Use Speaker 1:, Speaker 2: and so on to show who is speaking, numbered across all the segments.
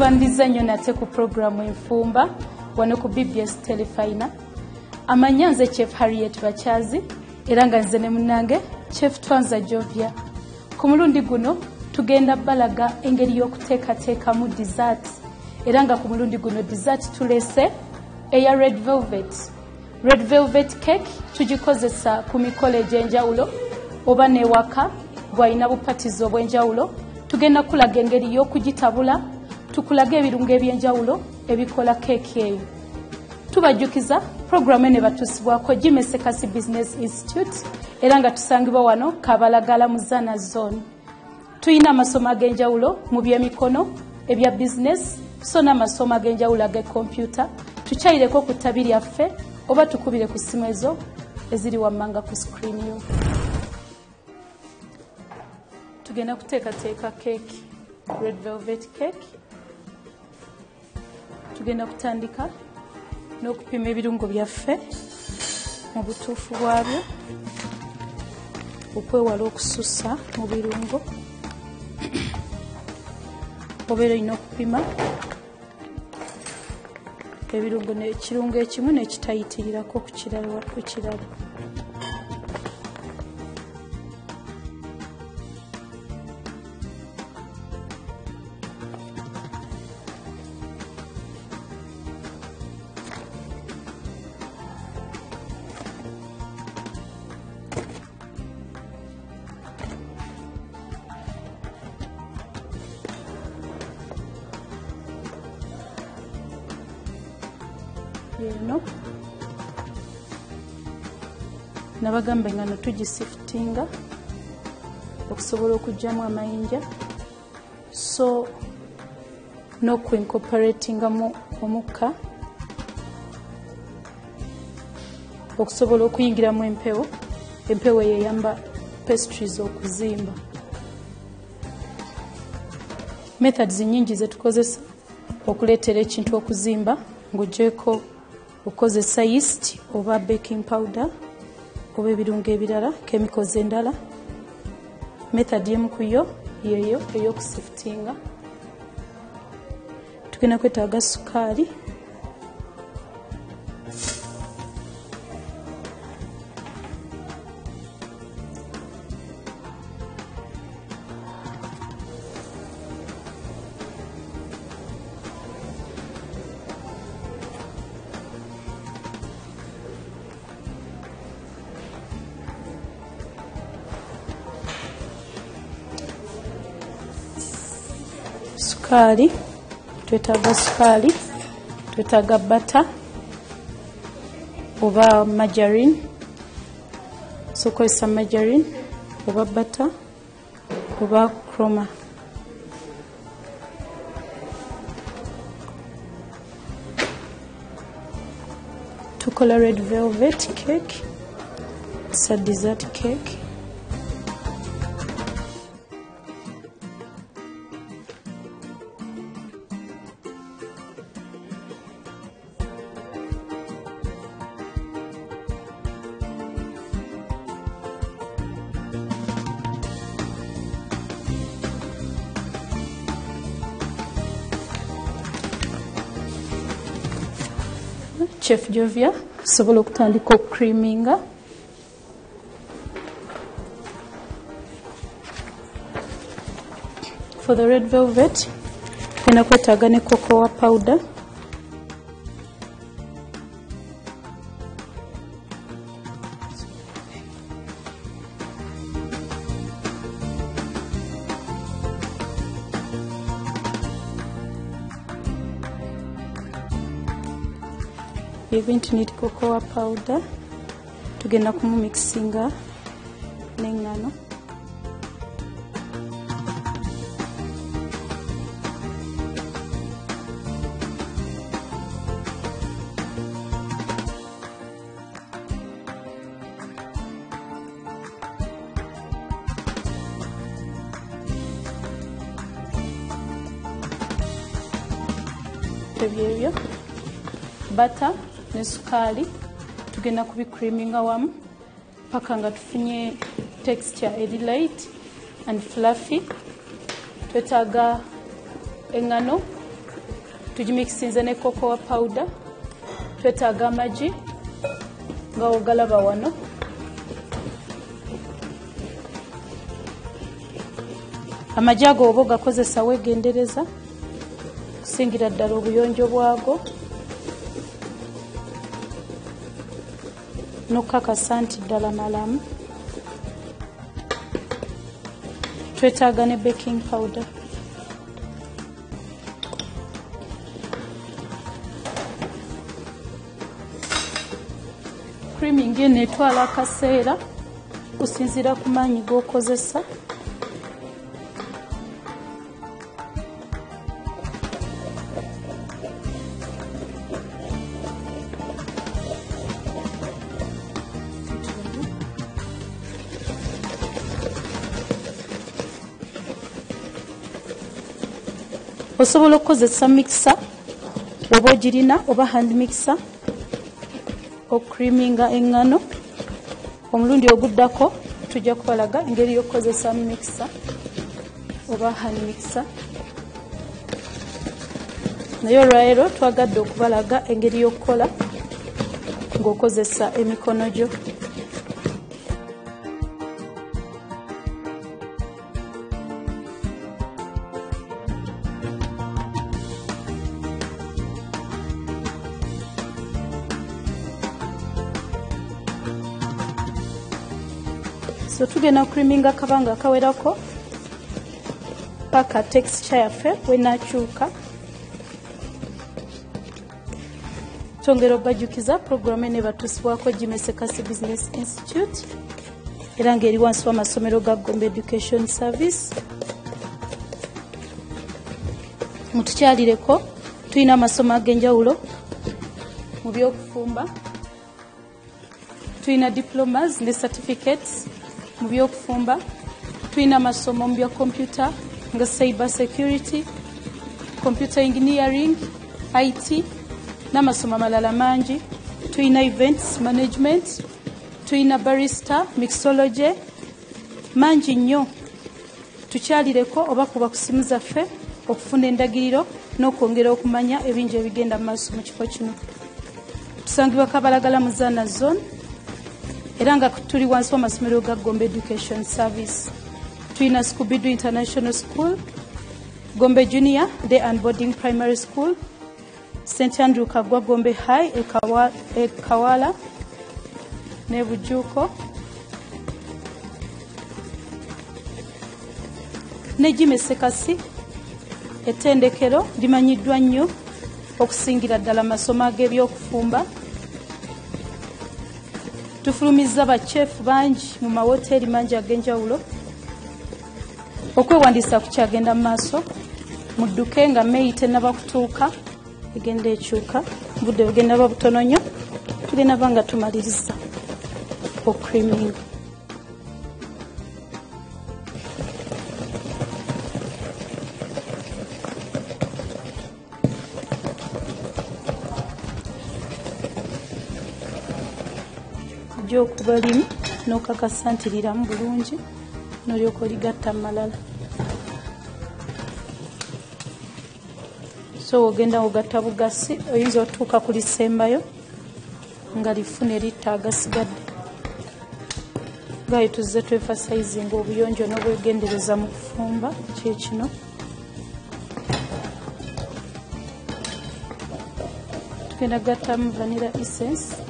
Speaker 1: tubandiza nnyo nate ku puroguramu enfumba wano ku bbs telefina amanya nze chef harriet bakyazi era nga nze ne munnange chef twanza jovia. Ku mulundi guno tugenda balaga engeri y'okuteekateekamu dessert. Era nga ku mulundi guno dessert tulese eya red velvet. Red velvet cake tugikozesa ku mikolo egy'enjawulo oba newaka bw'alina bupatizi obw'enjawulo. Tugenda kulaga engeri y'okugitabula tukulaga ebirungo eby'enjawulo ebikola keeki eyo. Tubajjukiza puroguramu ene batuusibwako gimesekasi business institute era nga tusangibwa wano kabalagala mu zana zone. Tulina amasomo ag'enjawulo mu byemikono ebya bizinesi so n'amasomo ag'enjawulo ag'ekompyuta tukyayireko ku ttabi lyaffe oba tukubire ku ssimu ezo eziri wammanga ku sikuriini yo. Tugenda kuteekateeka keeki. Red velvet cake tugenda kutandika n'okupima ebirungo byaffe mu butuufu bwabyo okwewala okususa mu birungo. Obeera olina okupima ebirungo ekirungo ekimu nekitayitirirako ku kirala nabagamba engano tugisifutinga okusobola okugyamu amayinja. So n'okwencooperatingamu omukka okusobola okuyingiramu empewo. Empewo yeyamba pastries okuzimba. Methods nyingi zetukozesa okuleetera ekintu okuzimba ng'ogyeko okozesa yeast oba baking powder oba ebirungo ebirala chemicals endala method emu ku yo yeyo ey'okusifutinga tugenda kwetaaga sukaali sukaali twetaaga sukaali twetaaga bata oba majarin sokozesa okozesa majarin oba bata oba croma tukola red velvet cake sa dessert cake chef jovia sobola okutandika okucreaminga for the red velvet tugenda kwetaaga ne cocoa powder You're going to cocoa powder. Tugenda kumumixinga n'engano. Ebyebyo bata ne sukaali tugenda kubicreaminga wamu paka nga tufunye texture eri light and fluffy. Twetaaga eŋŋano tugimikisinze ne cocoa powder twetaaga amagi nga wogalaba wano. Amagi ago oba ogakozesa weegendereza kusingira ddala obuyonjo bwago n'okukakasa nti ddala malamu. Twetaaga ne baking powder. Creaming eno etwala akaseera kusinziira ku maanyi g'okozesa osobola okukozesa mixer oba ogirina oba hand mixer okuriminga eŋŋano omulundi oguddako tujja kubalaga engeri y'okukozesa mixer oba hand mixer. Naye olwaleero twagadde okubalaga engeri y'okukola ng'okozesa emikono gyo tugenda kuriminga kabanga kawerako paka texture yaffe wenakyuka twongera obajukiza puroguramu ene batusibwako gimesekasi business institute era ngaeri wansi w'amasomero ga gombe education service. Mutukyalireko tulina amasomo ag'enjawulo mu byokufumba. Tulina diplomas ne certificates mu byokufumba tulina amasomo mu bya computer nga cyber security computer engineering it n'amasomo amalala mangi. Tulina events management tulina barista mixology mangi nnyo. Tukyalireko oba kuba ku simu zaffe okufuna endagiriro n'okwongera okumanya ebingi ebigenda mu maaso mu kifo kino. Tusangibwa kabalagala mu zana zone era nga tuli wansi w'amasomero ga gombe education service. Tulina scubidu international school gombe junior day and boarding primary school st andrew kagwa gombe high ekawala ne bujuuko ne gimesekasi ettendekero limanyiddwa nnyo okusingira ddala masomo ag'ebyokufumba tufulumiza bachefu bangi mu mawoteeri mangi ag'enjawulo. Okwewandiisa kukyagenda mu maaso mudduke nga meeyi tenaba kutuuka egenda ekyuka budde bugenda ba butono nnyo tugenda ba nga tumaliriza. Okriminga okuba limu n'okakasa nti liramu bulungi n'olyoka oligatta mu malala. So ogenda ogatta bugasi oyinza otuuka ku lisembayo nga lifune litta agasigadde. Gaye tuzze twefasayizinga obuyonjo n'obwegendereza mu kufumba kyekino tugenda gattamu vanira essence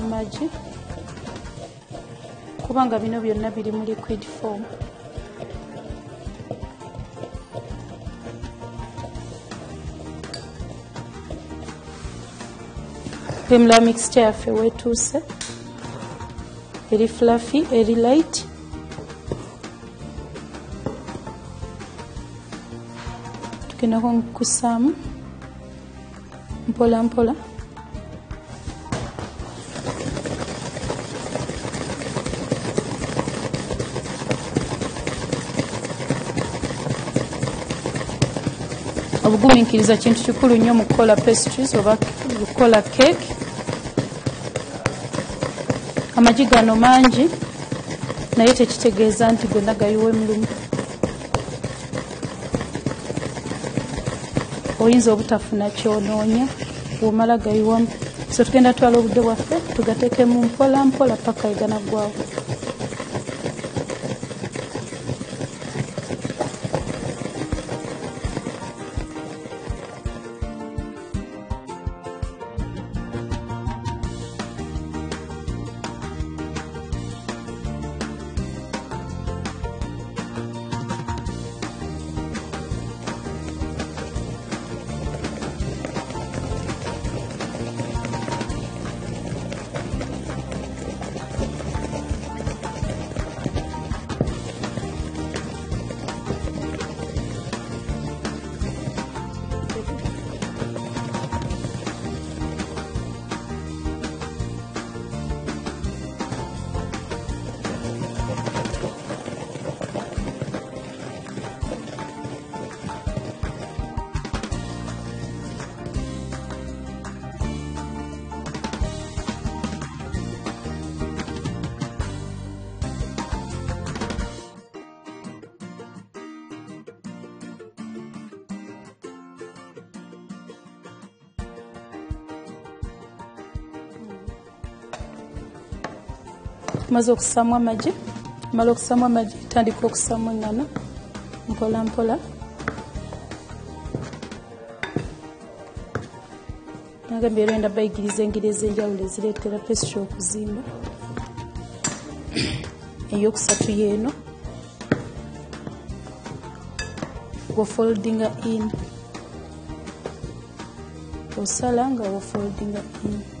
Speaker 1: mu magi kubanga bino byonna biri mu liquid form. Pemula mixture yaffe wetuuse eri fluffy eri light. Tugendako nkusaamu mpola mpola obugumiikiriza kintu kikulu nnyo mu kukola pastries oba okukola cake amagi gano mangi naye tekitegeeza nti gonna gayiwe mulumu oyinza obutafuna kyonoonya bwomala gayiwamu so tugenda twala obudde bwaffe tugateekemu mpola mpola paka eganaggwawo tumaze okusaamu amagi mala okusaamu amagi tandika okusaamu engano mpola mpola. Nagambye era enda bayigiriza engeri ez'enjawulo ezireetera pesitro okuzimba. Eyokusatu yeeno wofoldinga in. Osala nga wofoldinga in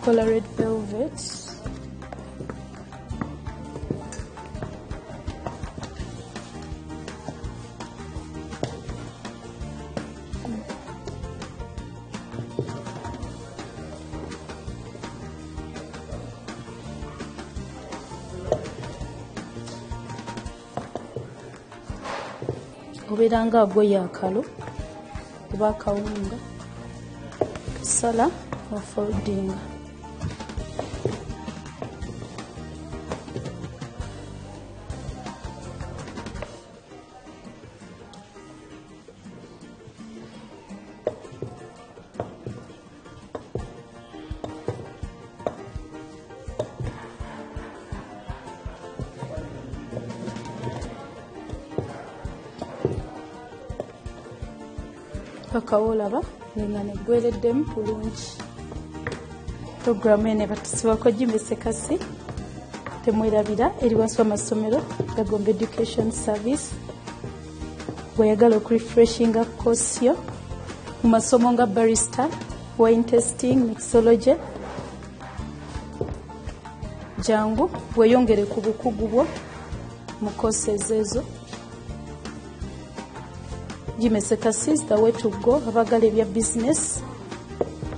Speaker 1: tukola red velvet obeera nga agoya akalo oba akawunga sala wafoldinga paka woolaba nga neggwereddemu bulungi. Puroguramu ene batusibako gimesekasi temwerabira eri wansi w'amasomero gagomba education service bweyagala okurefreshinga kosi yo mu masomo nga barista wine testing mixology jangu bweyongere ku bukugu bwo mu kosi ezeezo gimeseka sister wetugo abagala ebya bizinesi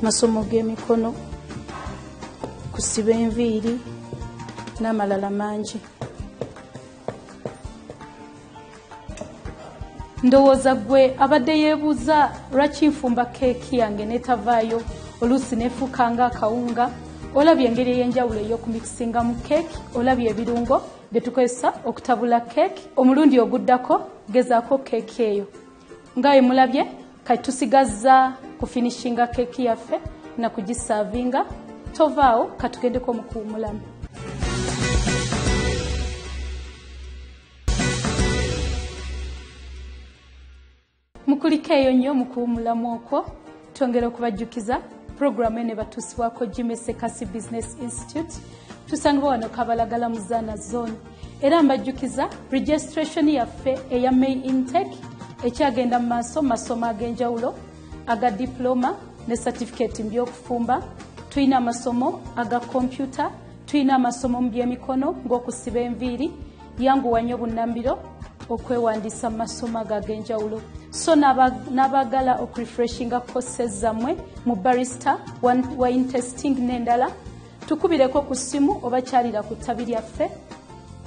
Speaker 1: masomo g'emikono kusiba enviiri n'amalala mangi. Ndowooza gwe abadde yeebuuza lwaki nfumba keeki yange netavaayo? Oluusi nefuuka nga akawunga olabye engeri ey'enjawulo ey'okumikisingamu keeki olabye ebirungo bye tukozesa okutabula keeki. Omulundi oguddako gezaako keeki eyo nga emulabye kati tusigazza kufinishinga keeki yaffe na kugisaavinga tovaawo katugendeko omukuwumulamu mukuliko eyo nnyo mukuwumulamu okwo twongera okubajjukiza puroguramu ene batuusibwako gimesekasi business institute. Tusangibwa wano kabalagala mu zaana zone. Era mbajjukiza registration yaffe eya may intake ekyagenda mu maaso masomo ag'enjawulo aga diploma ne certificate mu byokufumba. Tulina amasomo aga kompyuta tulina amasomo mu byemikono ng'okusiba enviiri. Yanguwanya obunnambiro okwewandiisa mu masomo ago ag'enjawulo so n'abaagala okurefreshinga courses zammwe mu barista wine testing n'endala. Tukubireko ku ssimu oba kyalira ku ttabi lyaffe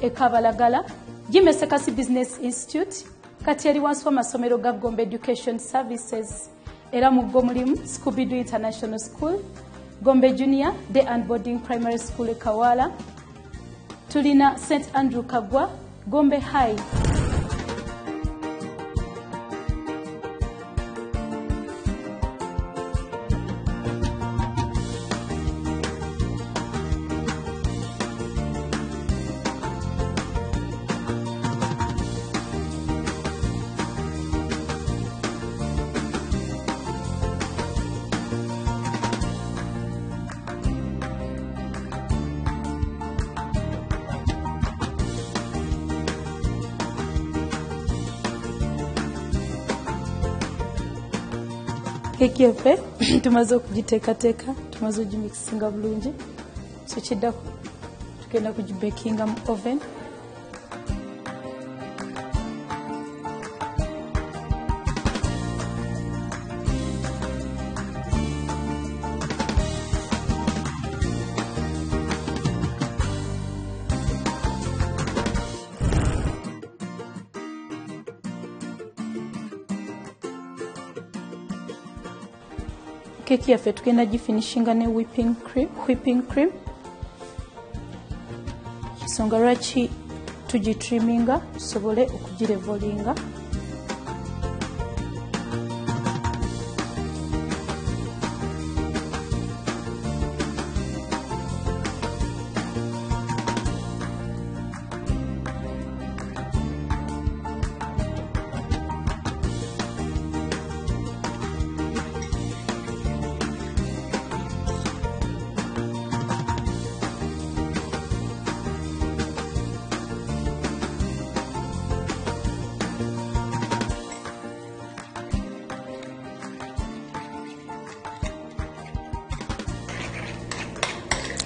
Speaker 1: ekabalagala gimesekasi business institute kati eri wansi w'amasomero ga gombe education services era mu go mulimu scubidu international school gombe junior day and boarding primary school e kawala tulina st andrew kagwa gombe high keeki yaffe tumaze okugiteekateeka tumaze ogimikisinga bulungi. So kiddako tugenda kugibekinga mu oven keeki yaffe tugenda gifinishinga ne whipping cream, whipping cream. nsonga lwaki tugitriminga tusobole okugirevolinga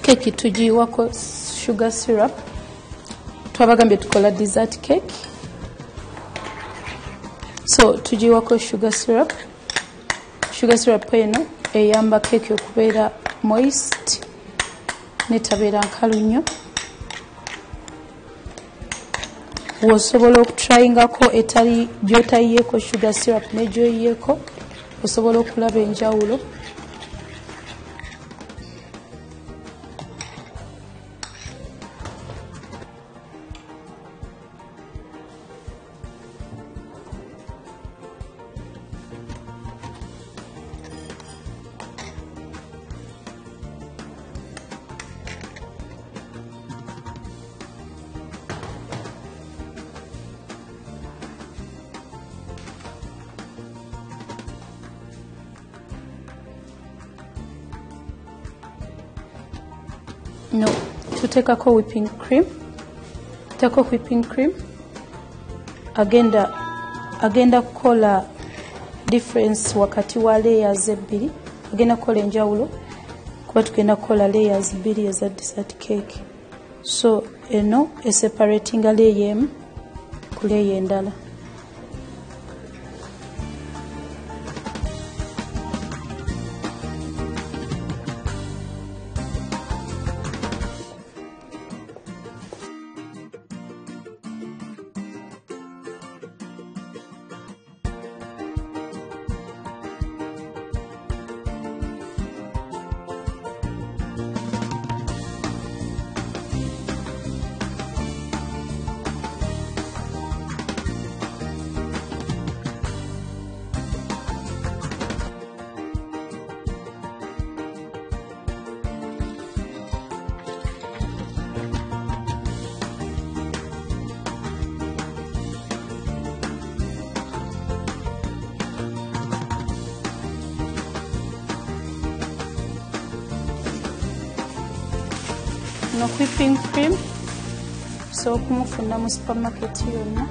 Speaker 1: keeki tugiyiwako sugar syrup. Twabagambye tukola dessert cake. So tugiyiwako sugar syrup. Sugar syrup eno eyamba keeki okubeera moist netabeera nkalu nnyo wosobola okutrayingako etali gyotayiyeeko sugar syrup negyoyiyeeko osobola okulaba enjawulo tuteekako whipping cream. Teekako whipping cream. Agenda agenda kukola difference wakati wa layers ebbiri agenda kukola enjawulo kuba tugenda kukola layers bbiri eza dessert cake. So eno eseparatinga leeya emu ku leeya endala no whipping cream so okumufuna mu supermarket yonna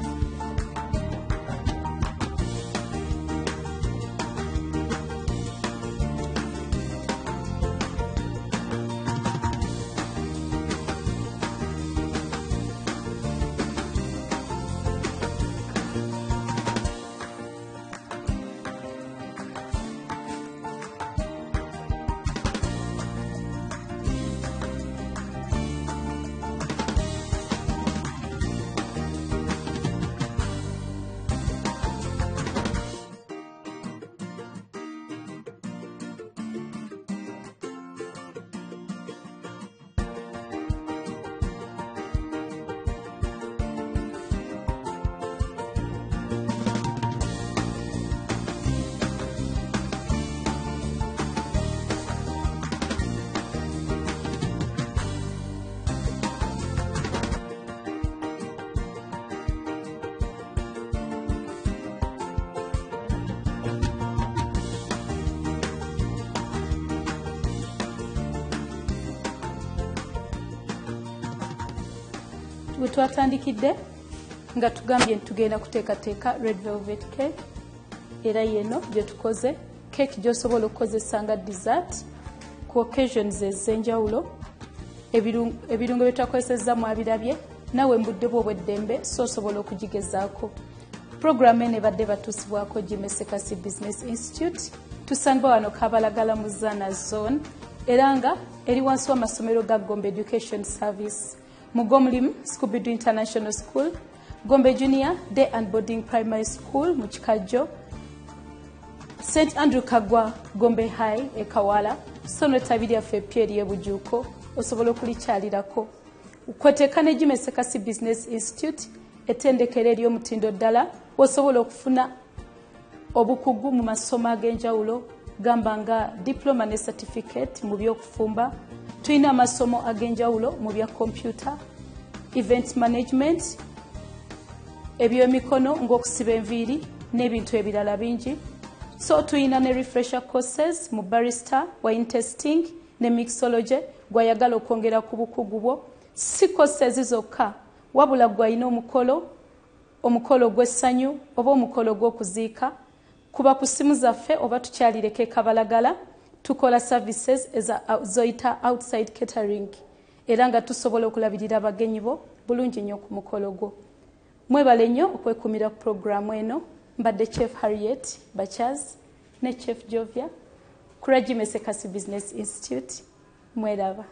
Speaker 1: twatandikidde nga tugambye nti tugenda kuteekateeka red velvet cake. Era yeno gye tukoze cake gy'osobola okukozesa nga dessert ku occasions ez'enjawulo ebirungo bye twakozesezza mwabirabye nawe mbudde bwe obweddembe so osobola okugigezaako. Puroguramu eno ebadde batuusibwako gimesekasi business institute. Tusangibwa wano kabalagala mu zana zone era nga eri wansi w'amasomero ga gombe education service mu gomulimu scubidu international school gombe junior day and boarding primary school mu kikajjo st andrew kagwa gombe high ekawala so nettabi lyaffe epya eri ebujuuko osobola okulikyalirako kweteeka ne gimesekasi business institute ettendekero ery'omutindo ddala wosobola okufuna obukugu mu masomo ag'enjawulo gamba nga diploma ne certificate mu byokufumba tulina amasomo ag'enjawulo mu bya computer event management ebyemikono ng'okusiba enviiri n'ebintu ebirala bingi. So tulina ne refresher courses mu barrister wine testing ne mixology gwayagala okwongera ku bukugu bwo. Si courses zokka wabula gwalina omukolo omukolo gw'essanyu oba omukolo gw'okuziika. Kuba ku ssimu zaffe oba tukyalireko ekabalagala tukola services zoyita outside catering. Era nga tusobola okulabirira abagenyi bo bulungi nnyo ku mukolo gwo. Mwebale nnyo okwekumira ku puroguramu eno mbadde chef harriet bachas ne chef jovia ku ragimesekasi business institute mweraba